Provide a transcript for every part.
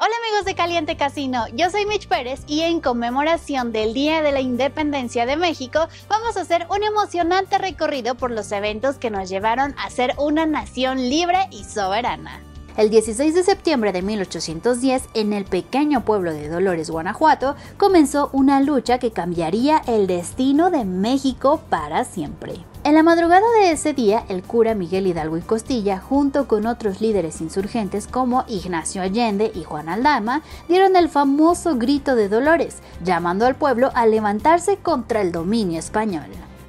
Hola amigos de Caliente Casino, yo soy Mitch Pérez y en conmemoración del Día de la Independencia de México vamos a hacer un emocionante recorrido por los eventos que nos llevaron a ser una nación libre y soberana. El 16 de septiembre de 1810, en el pequeño pueblo de Dolores, Guanajuato, comenzó una lucha que cambiaría el destino de México para siempre. En la madrugada de ese día, el cura Miguel Hidalgo y Costilla, junto con otros líderes insurgentes como Ignacio Allende y Juan Aldama, dieron el famoso grito de Dolores, llamando al pueblo a levantarse contra el dominio español.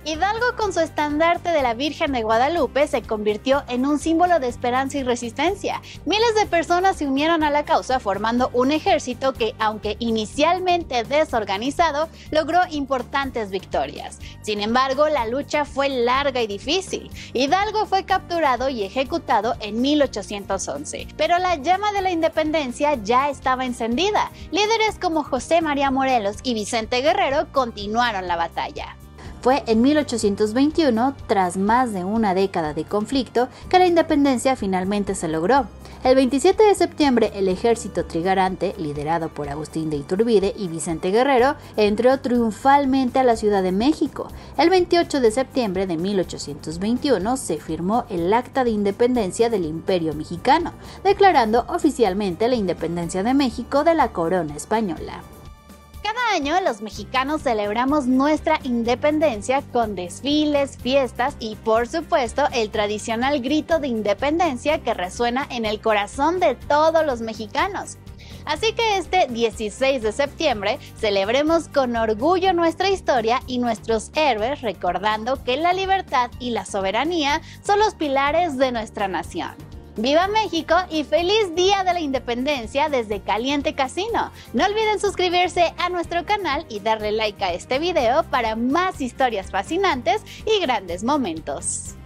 Hidalgo con su estandarte de la Virgen de Guadalupe se convirtió en un símbolo de esperanza y resistencia. Miles de personas se unieron a la causa formando un ejército que, aunque inicialmente desorganizado, logró importantes victorias. Sin embargo, la lucha fue larga y difícil. Hidalgo fue capturado y ejecutado en 1811, pero la llama de la independencia ya estaba encendida. Líderes como José María Morelos y Vicente Guerrero continuaron la batalla. Fue en 1821, tras más de una década de conflicto, que la independencia finalmente se logró. El 27 de septiembre, el ejército trigarante, liderado por Agustín de Iturbide y Vicente Guerrero, entró triunfalmente a la Ciudad de México. El 28 de septiembre de 1821 se firmó el Acta de Independencia del Imperio Mexicano, declarando oficialmente la independencia de México de la corona española. Año los mexicanos celebramos nuestra independencia con desfiles, fiestas y por supuesto el tradicional grito de independencia que resuena en el corazón de todos los mexicanos. Así que este 16 de septiembre celebremos con orgullo nuestra historia y nuestros héroes recordando que la libertad y la soberanía son los pilares de nuestra nación. ¡Viva México y feliz Día de la Independencia desde Caliente Casino! No olviden suscribirse a nuestro canal y darle like a este video para más historias fascinantes y grandes momentos.